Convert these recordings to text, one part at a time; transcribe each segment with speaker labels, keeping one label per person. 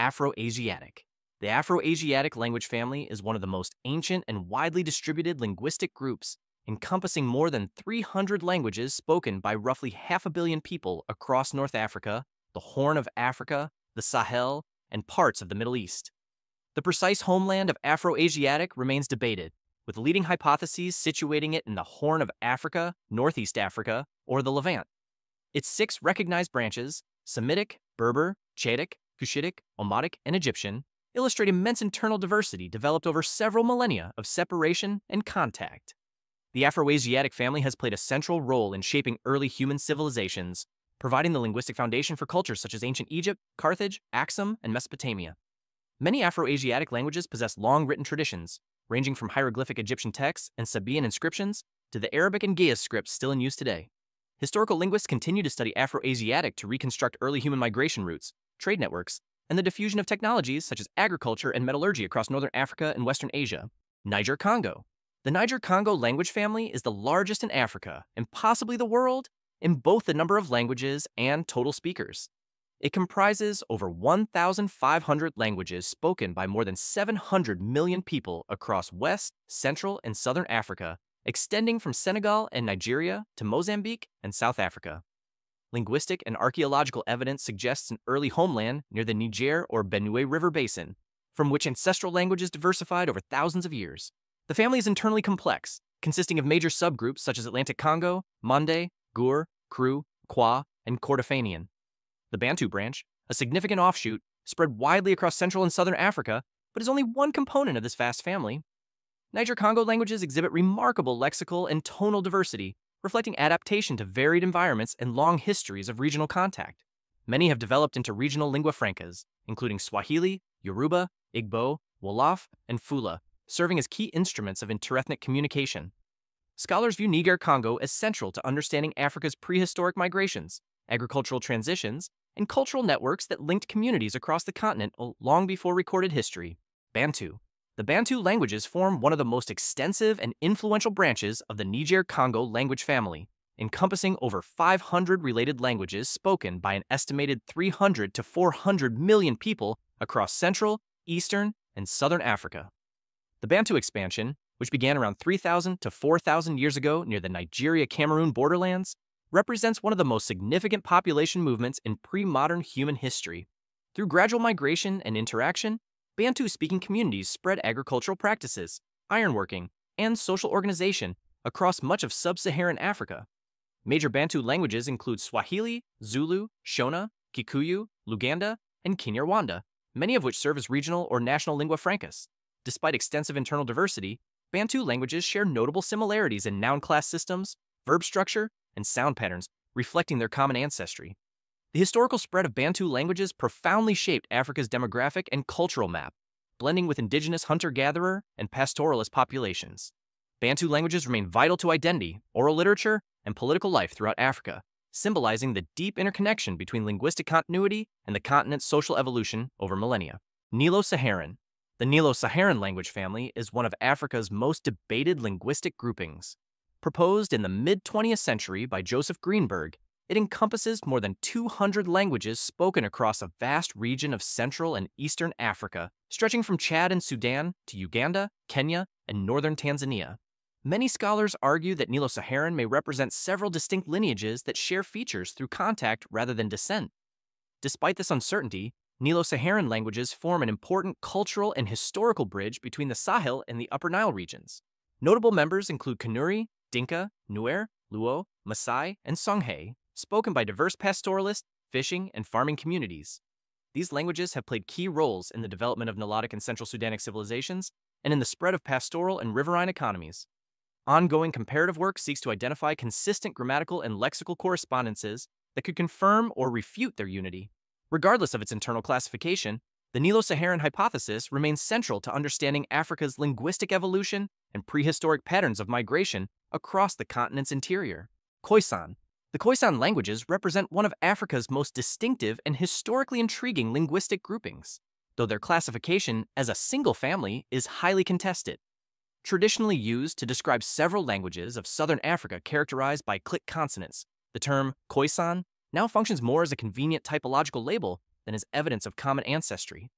Speaker 1: Afro-Asiatic. The Afro-Asiatic language family is one of the most ancient and widely distributed linguistic groups, encompassing more than 300 languages spoken by roughly half a billion people across North Africa, the Horn of Africa, the Sahel, and parts of the Middle East. The precise homeland of Afro-Asiatic remains debated, with leading hypotheses situating it in the Horn of Africa, Northeast Africa, or the Levant. Its six recognized branches, Semitic, Berber, Chadic, Cushitic, Omotic, and Egyptian, illustrate immense internal diversity developed over several millennia of separation and contact. The Afroasiatic family has played a central role in shaping early human civilizations, providing the linguistic foundation for cultures such as ancient Egypt, Carthage, Axum, and Mesopotamia. Many Afroasiatic languages possess long written traditions, ranging from hieroglyphic Egyptian texts and Sabaean inscriptions to the Arabic and Ge'ez scripts still in use today. Historical linguists continue to study Afroasiatic to reconstruct early human migration routes, trade networks, and the diffusion of technologies such as agriculture and metallurgy across northern Africa and western Asia. Niger Congo. The Niger Congo language family is the largest in Africa and possibly the world in both the number of languages and total speakers. It comprises over 1,500 languages spoken by more than 700 million people across West, Central, and Southern Africa, extending from Senegal and Nigeria to Mozambique and South Africa. Linguistic and archaeological evidence suggests an early homeland near the Niger or Benue River basin, from which ancestral languages diversified over thousands of years. The family is internally complex, consisting of major subgroups such as Atlantic Congo, Mande, Gur, Kru, Kwa, and Kordofanian. The Bantu branch, a significant offshoot, spread widely across Central and Southern Africa, but is only one component of this vast family. Niger-Congo languages exhibit remarkable lexical and tonal diversity, reflecting adaptation to varied environments and long histories of regional contact. Many have developed into regional lingua francas, including Swahili, Yoruba, Igbo, Wolof, and Fula, serving as key instruments of interethnic communication. Scholars view Niger Congo as central to understanding Africa's prehistoric migrations, agricultural transitions, and cultural networks that linked communities across the continent long before recorded history. Bantu, the Bantu languages form one of the most extensive and influential branches of the Niger-Congo language family, encompassing over 500 related languages spoken by an estimated 300 to 400 million people across Central, Eastern, and Southern Africa. The Bantu expansion, which began around 3,000 to 4,000 years ago near the Nigeria-Cameroon borderlands, represents one of the most significant population movements in pre-modern human history. Through gradual migration and interaction, Bantu speaking communities spread agricultural practices, ironworking, and social organization across much of sub Saharan Africa. Major Bantu languages include Swahili, Zulu, Shona, Kikuyu, Luganda, and Kinyarwanda, many of which serve as regional or national lingua francas. Despite extensive internal diversity, Bantu languages share notable similarities in noun class systems, verb structure, and sound patterns, reflecting their common ancestry. The historical spread of Bantu languages profoundly shaped Africa's demographic and cultural map, blending with indigenous hunter-gatherer and pastoralist populations. Bantu languages remain vital to identity, oral literature, and political life throughout Africa, symbolizing the deep interconnection between linguistic continuity and the continent's social evolution over millennia. Nilo-Saharan. The Nilo-Saharan language family is one of Africa's most debated linguistic groupings. Proposed in the mid-20th century by Joseph Greenberg, it encompasses more than 200 languages spoken across a vast region of Central and Eastern Africa, stretching from Chad and Sudan to Uganda, Kenya, and northern Tanzania. Many scholars argue that Nilo-Saharan may represent several distinct lineages that share features through contact rather than descent. Despite this uncertainty, Nilo-Saharan languages form an important cultural and historical bridge between the Sahel and the Upper Nile regions. Notable members include Kanuri, Dinka, Nuer, Luo, Maasai, and Songhay, spoken by diverse pastoralist, fishing, and farming communities. These languages have played key roles in the development of Nilotic and Central Sudanic civilizations and in the spread of pastoral and riverine economies. Ongoing comparative work seeks to identify consistent grammatical and lexical correspondences that could confirm or refute their unity. Regardless of its internal classification, the Nilo-Saharan hypothesis remains central to understanding Africa's linguistic evolution and prehistoric patterns of migration across the continent's interior. Khoisan, the Khoisan languages represent one of Africa's most distinctive and historically intriguing linguistic groupings, though their classification as a single family is highly contested. Traditionally used to describe several languages of southern Africa characterized by click consonants, the term Khoisan now functions more as a convenient typological label than as evidence of common ancestry.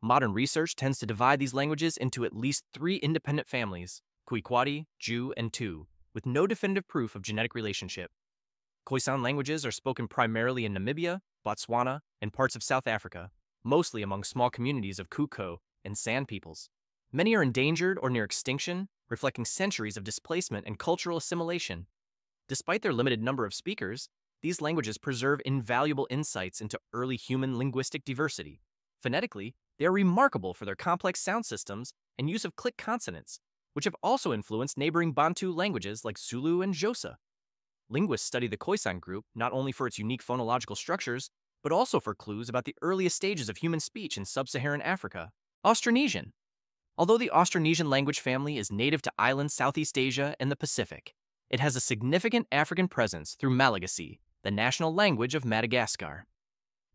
Speaker 1: Modern research tends to divide these languages into at least three independent families Khoe-Kwadi, Ju, and Tuu, with no definitive proof of genetic relationship. Khoisan languages are spoken primarily in Namibia, Botswana, and parts of South Africa, mostly among small communities of Khoikhoi and San peoples. Many are endangered or near extinction, reflecting centuries of displacement and cultural assimilation. Despite their limited number of speakers, these languages preserve invaluable insights into early human linguistic diversity. Phonetically, they are remarkable for their complex sound systems and use of click consonants, which have also influenced neighboring Bantu languages like Zulu and Xhosa. Linguists study the Khoisan group not only for its unique phonological structures, but also for clues about the earliest stages of human speech in sub-Saharan Africa. Austronesian. Although the Austronesian language family is native to islands Southeast Asia and the Pacific, it has a significant African presence through Malagasy, the national language of Madagascar.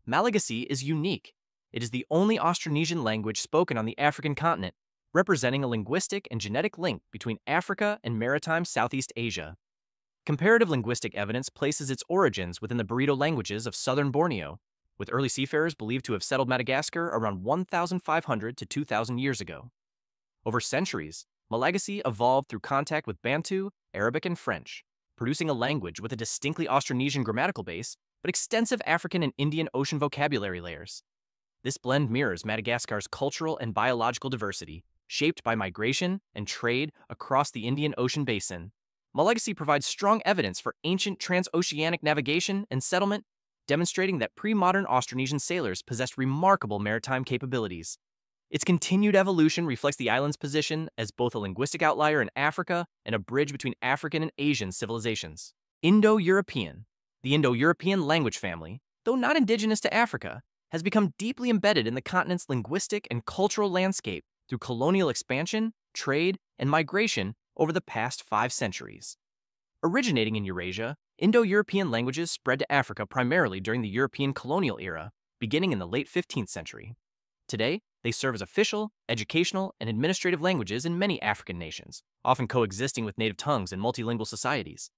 Speaker 1: Malagasy is unique. It is the only Austronesian language spoken on the African continent, representing a linguistic and genetic link between Africa and maritime Southeast Asia. Comparative linguistic evidence places its origins within the Barito languages of southern Borneo, with early seafarers believed to have settled Madagascar around 1,500 to 2,000 years ago. Over centuries, Malagasy evolved through contact with Bantu, Arabic, and French, producing a language with a distinctly Austronesian grammatical base, but extensive African and Indian Ocean vocabulary layers. This blend mirrors Madagascar's cultural and biological diversity, shaped by migration and trade across the Indian Ocean basin Malagasy provides strong evidence for ancient transoceanic navigation and settlement, demonstrating that pre-modern Austronesian sailors possessed remarkable maritime capabilities. Its continued evolution reflects the island's position as both a linguistic outlier in Africa and a bridge between African and Asian civilizations. Indo-European. The Indo-European language family, though not indigenous to Africa, has become deeply embedded in the continent's linguistic and cultural landscape through colonial expansion, trade, and migration over the past five centuries. Originating in Eurasia, Indo-European languages spread to Africa primarily during the European colonial era, beginning in the late 15th century. Today, they serve as official, educational, and administrative languages in many African nations, often coexisting with native tongues in multilingual societies.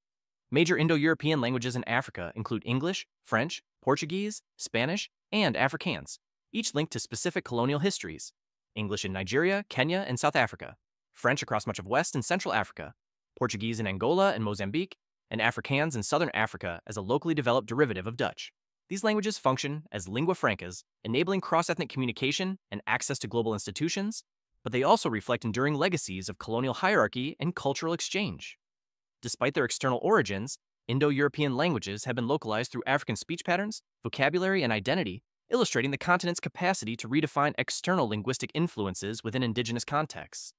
Speaker 1: Major Indo-European languages in Africa include English, French, Portuguese, Spanish, and Afrikaans, each linked to specific colonial histories. English in Nigeria, Kenya, and South Africa, French across much of West and Central Africa, Portuguese in Angola and Mozambique, and Afrikaans in Southern Africa as a locally developed derivative of Dutch. These languages function as lingua francas, enabling cross-ethnic communication and access to global institutions, but they also reflect enduring legacies of colonial hierarchy and cultural exchange. Despite their external origins, Indo-European languages have been localized through African speech patterns, vocabulary, and identity, illustrating the continent's capacity to redefine external linguistic influences within indigenous contexts.